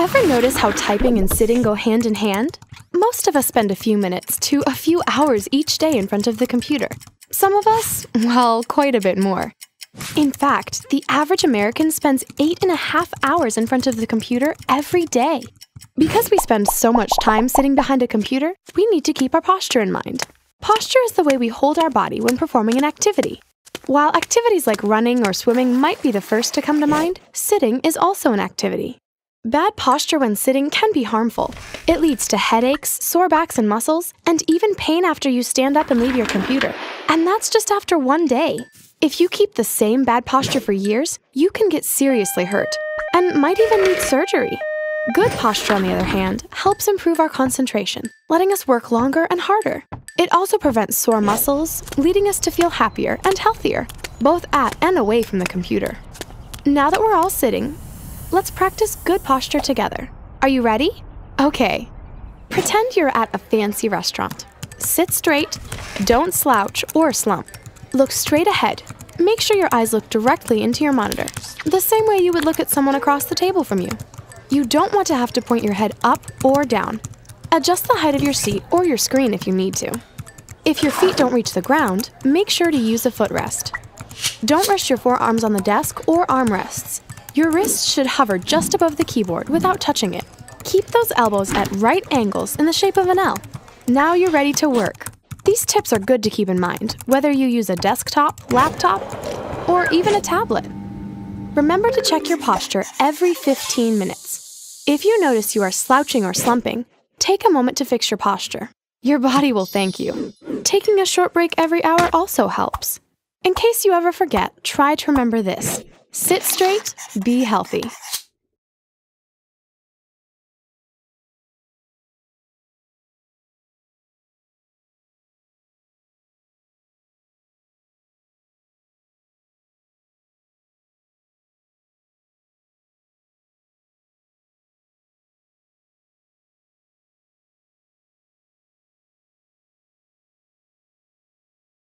Ever notice how typing and sitting go hand in hand? Most of us spend a few minutes to a few hours each day in front of the computer. Some of us, well, quite a bit more. In fact, the average American spends eight and a half hours in front of the computer every day. Because we spend so much time sitting behind a computer, we need to keep our posture in mind. Posture is the way we hold our body when performing an activity. While activities like running or swimming might be the first to come to mind, sitting is also an activity. Bad posture when sitting can be harmful. It leads to headaches, sore backs and muscles, and even pain after you stand up and leave your computer. And that's just after one day. If you keep the same bad posture for years, you can get seriously hurt and might even need surgery. Good posture, on the other hand, helps improve our concentration, letting us work longer and harder. It also prevents sore muscles, leading us to feel happier and healthier, both at and away from the computer. Now that we're all sitting, let's practice good posture together. Are you ready? Okay. Pretend you're at a fancy restaurant. Sit straight, don't slouch or slump. Look straight ahead. Make sure your eyes look directly into your monitor, the same way you would look at someone across the table from you. You don't want to have to point your head up or down. Adjust the height of your seat or your screen if you need to. If your feet don't reach the ground, make sure to use a footrest. Don't rest your forearms on the desk or armrests. Your wrists should hover just above the keyboard without touching it. Keep those elbows at right angles in the shape of an L. Now you're ready to work. These tips are good to keep in mind, whether you use a desktop, laptop, or even a tablet. Remember to check your posture every 15 minutes. If you notice you are slouching or slumping, take a moment to fix your posture. Your body will thank you. Taking a short break every hour also helps. In case you ever forget, try to remember this sit straight, be healthy.